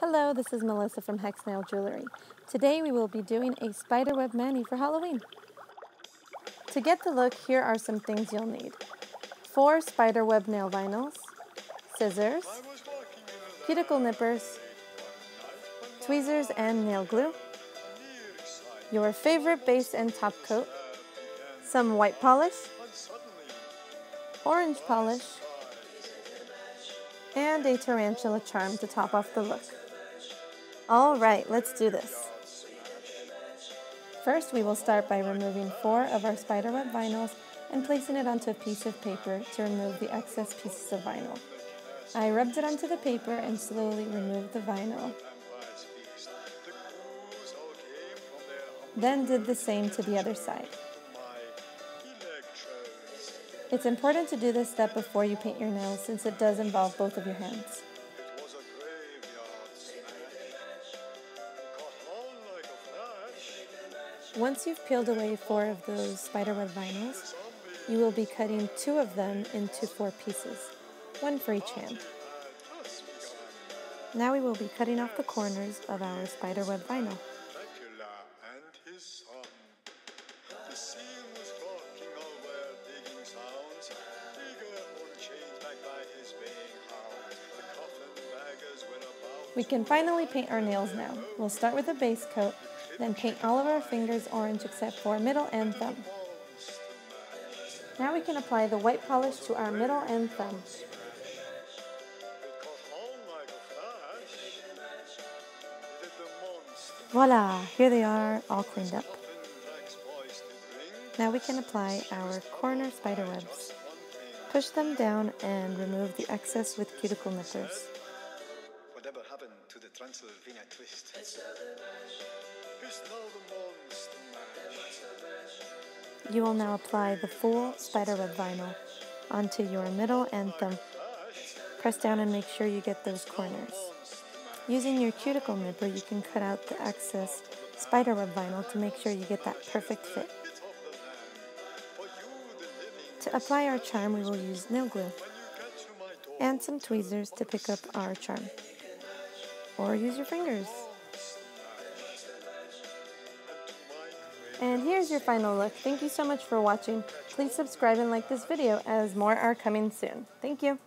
Hello, this is Melissa from Hex Nail Jewelry. Today we will be doing a spiderweb mani for Halloween. To get the look, here are some things you'll need. Four spiderweb nail vinyls, scissors, cuticle nippers, tweezers and nail glue, your favorite base and top coat, some white polish, orange polish, and a tarantula charm to top off the look. All right, let's do this. First, we will start by removing four of our spiderweb vinyls and placing it onto a piece of paper to remove the excess pieces of vinyl. I rubbed it onto the paper and slowly removed the vinyl. Then did the same to the other side. It's important to do this step before you paint your nails since it does involve both of your hands. Once you've peeled away four of those spiderweb vinyls, you will be cutting two of them into four pieces, one for each hand. Now we will be cutting off the corners of our spiderweb vinyl. We can finally paint our nails now. We'll start with a base coat then paint all of our fingers orange except for middle and thumb. Now we can apply the white polish to our middle and thumb. Voila! Here they are, all cleaned up. Now we can apply our corner spider webs. Push them down and remove the excess with cuticle nippers. Transylvania twist? You will now apply the full spiderweb vinyl onto your middle and thumb. Press down and make sure you get those corners. Using your cuticle nipper, you can cut out the excess spiderweb vinyl to make sure you get that perfect fit. To apply our charm, we will use nail glue and some tweezers to pick up our charm. Or use your fingers. And here's your final look. Thank you so much for watching. Please subscribe and like this video as more are coming soon. Thank you.